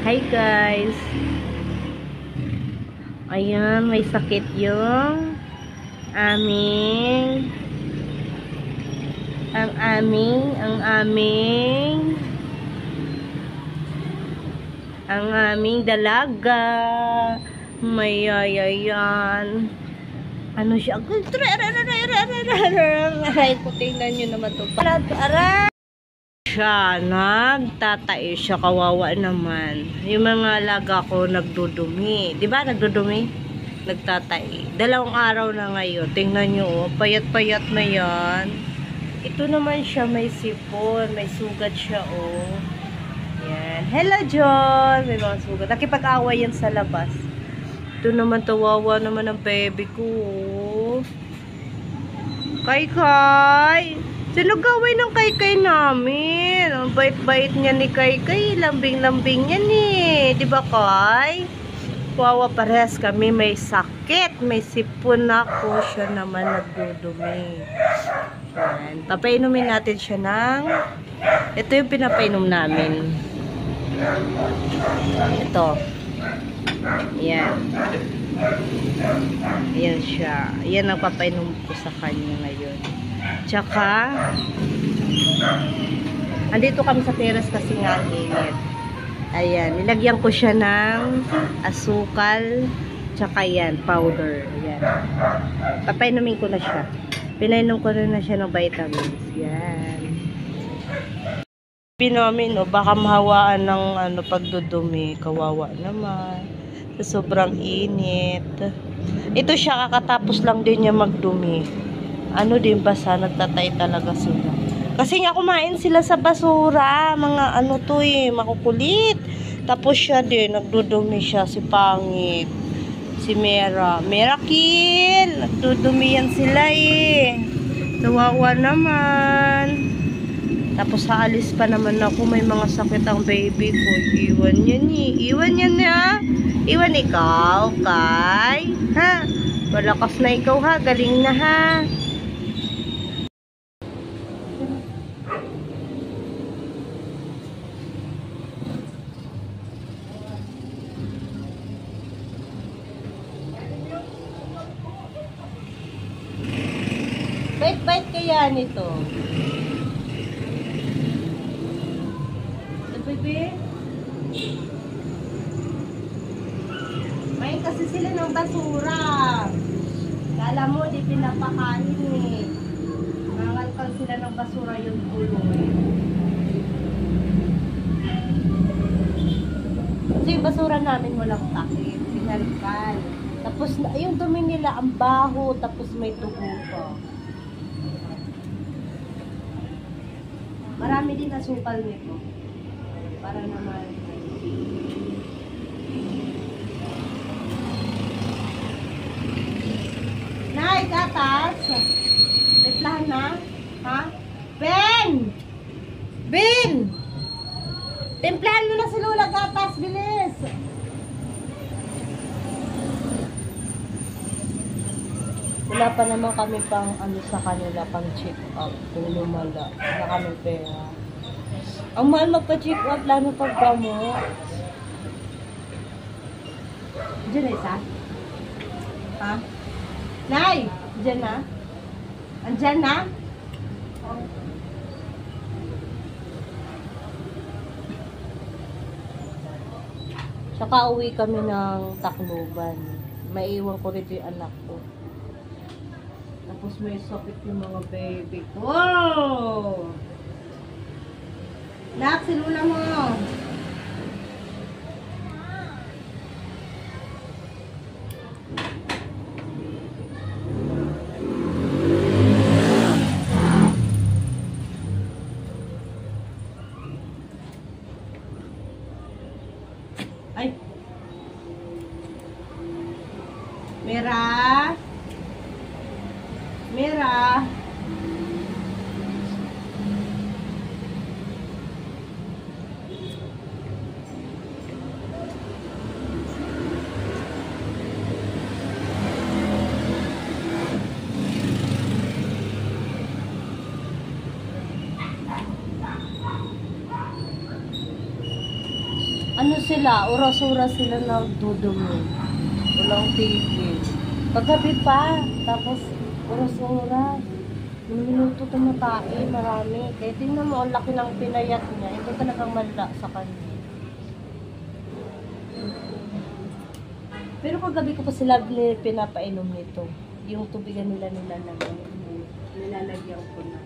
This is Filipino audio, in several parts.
Hi guys! Ayan, may sakit yung aming ang aming ang aming ang aming dalaga. May yayayan ano siya? Ay ko tingnan nyo naman to. Aray siya nagtatae siya kawawa naman. Yung mga alaga ko nagdudumi. Di ba nagdudumi? Nagtatae dalawang araw na ngayon. Tingnan nyo oh, payat payat na yan. Ito naman siya may sipon. May sugat siya oh. Yan. Hello John! May mga sugat. Nakipag-away yan sa labas. Ito naman tawawa naman ang baby ko oh. kay kay Sino gawin ng kaykay namin? Ang bait-bait niya ni kaykay. Lambing-lambing niya ni. Di ba kay? Kuwawa parehas kami. May sakit. May sipon ako. Siya naman nagdudumi. Yan. Papainumin natin siya ng... Ito yung pinapainom namin. Ito. Yan. Yan siya. Yan ang papainom ko sa kanya ngayon. Tsaka, andito kami sa teras kasi nga init. Ayan, nilagyan ko siya ng asukal, tsaka yan, powder. Ayan. Papainumin ko na siya. Pinainom ko rin na siya ng vitamins. Yan. Pinamin, no, baka mahawaan ng ano, pagdudumi. Kawawa naman. Sobrang init. Ito siya, kakatapos lang din niya magdumi ano din basa, nagtatay talaga sila. Kasi nga kumain sila sa basura, mga ano to eh, makukulit. Tapos siya din, nagdudumi siya, si Pangit, si Mera. Mera kill! Nagdudumi yan sila eh. Nawawa naman. Tapos haalis pa naman ako, may mga sakit ang baby ko. Iwan yan eh. Iwan yan na. Iwan ikaw, kay. Ha? Malakas na ikaw ha, galing na ha. Bait-bait kaya nito. Ito, baby? May kasi sila ng basura. Kala mo, di pinapakain eh. Nangalkal sila ng basura yung tuloy. Kasi yung basura namin walang takip. Pinalkal. Tapos yung dumi nila ang baho, tapos may tugo pa. Marami din asukal nito. Para naman Nay, gatas. Tiplahan na. Ha? Ben! Ben! Timplahan mo na si Lola gatas, bilis. Wala pa naman kami pang ano sa kanila, pang check up. Kung lumala. Wala kami pera. Ang mahal magpa-check up, lalo pag gamot. Diyan na isa? Ha? Nay! Diyan na? Andyan na? Saka uwi kami ng Tacloban. Maiiwan ko rito yung anak ko. Tapos may sakit yung mga baby ko. Nak, silula mo. Ay. Mira. Mira. Ano sila? Oras-oras sila nagdudumi. Walang tigil. Paggabi pa. Tapos oras-oras. Minuto tumatae, marami. Kaya tingnan mo, ang laki ng pinayat niya. Ito talagang malala sa kanya. Pero kagabi ko pa sila pinapainom nito. Yung tubigan nila nilalagyan. Nilalagyan ko na.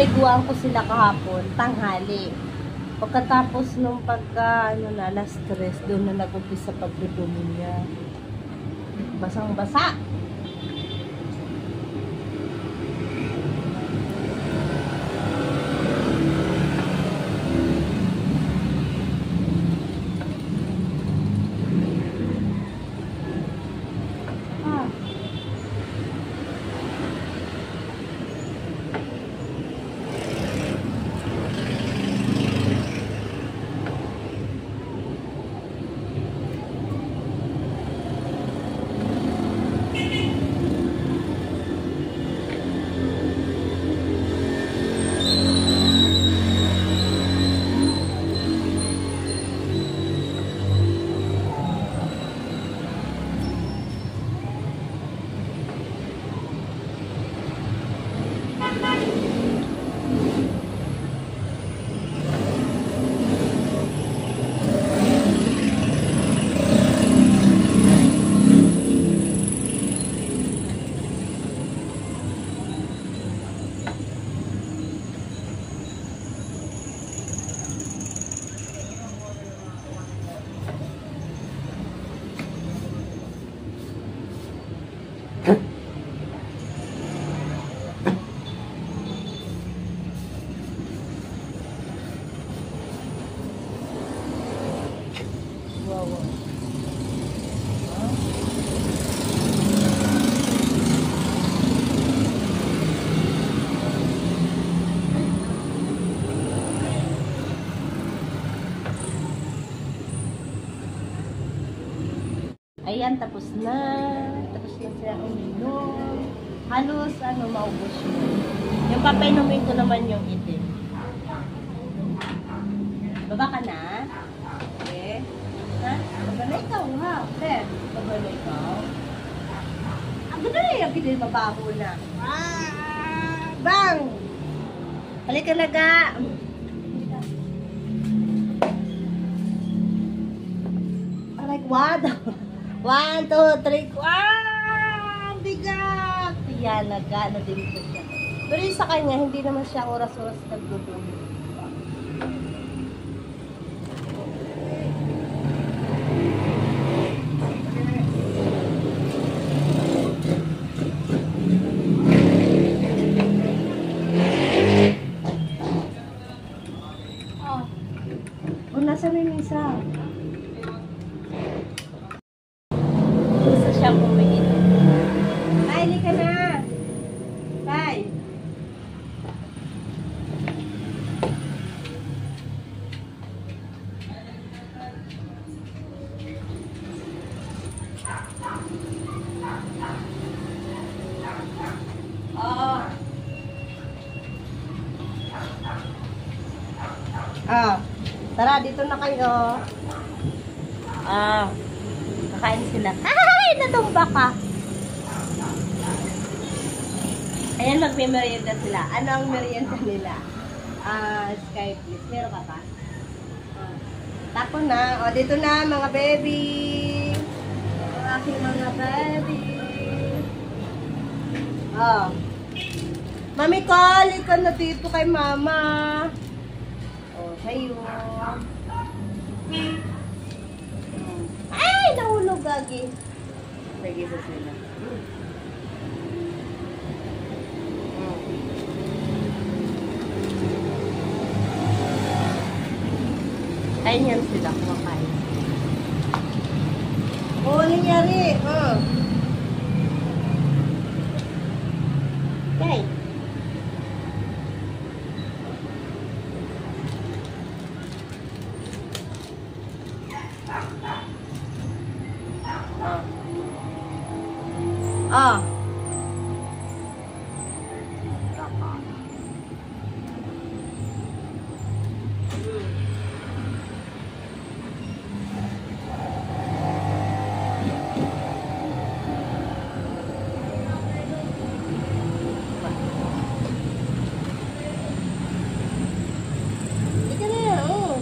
Pinaliguan ko sila kahapon, tanghali. Pagkatapos nung pagka, ano na, last stress, doon na nag-umpisa pagdudumi niya. Basang-basa. Ah. Wow, wow. Ayan, tapos na. Tapos na sila uminom. Halos, ano, maubos mo. Yung papainumin ko naman yung itim. Baba ka na? Okay. Ha? Baba na ikaw, ha? Ter, baba na ikaw. Ang ganda na yung pinil mabaho na. Ah! Bang! Halika na ga! Like, what? One, two, three, ah! Bigat! Yan, nag-ano din ko siya. Pero yung sa kanya, hindi naman siya oras-oras nagdudumi. Oh. Oh, nasa na yung isa? Isa siya pumiinom. Tay, ka na! Tay! Oh. Ah, tara, dito na kayo. Ah, kakain sila. Ay, natumba ka. Ayan, magme-merienda sila. Ano ang merienda nila? Ah, sky please. Meron ka pa? Ah. Tapon na. O, dito na, mga baby. Ang aking mga baby. Oh. Mami call, ikaw na dito kay mama kayo. Ay, nahulog lagi. Lagi sa sila. Ayan sila kumakain. Huli niya rin. Ah. Ika na, oh.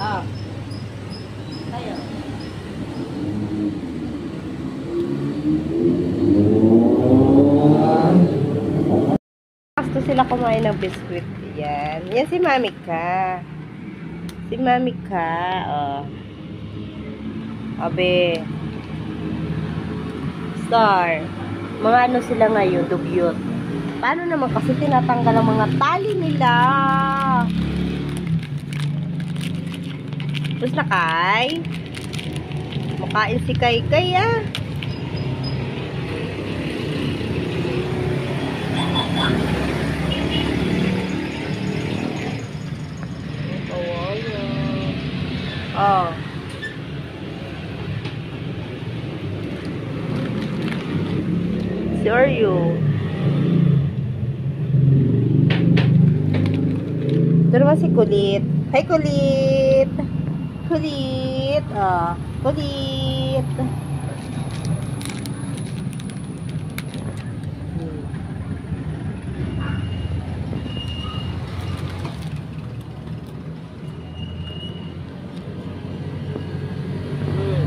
Ah. Tayo. Gusto sila kumain ng biskuit. Yan. Yan si Mami ka. Si Mami ka. Oh. Abe. Star. Mga ano sila ngayon, dugyot. Paano naman kasi tinatanggal ang mga tali nila? Tapos na Kai. Makain si Kai Kai ah. Oh. Si Oreo. Ito naman si Kulit. Hi, Kulit! Kulit! Ah, kulit! Hmm. Hmm.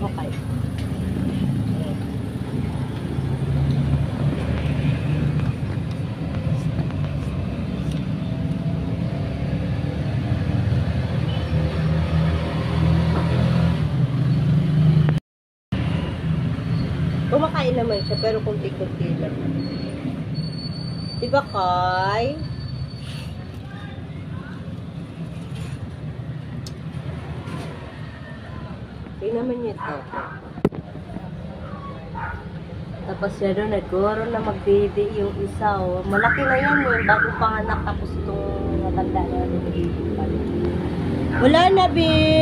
Okay. Kumakain naman siya, pero kunti-kunti lang. Diba, Kai? Tingnan naman niyo ito. Tapos siya doon, nagkuro na mag-baby yung isa. Oh. Malaki na yan eh, bago panganak. Tapos itong matanda na. Wala na, be.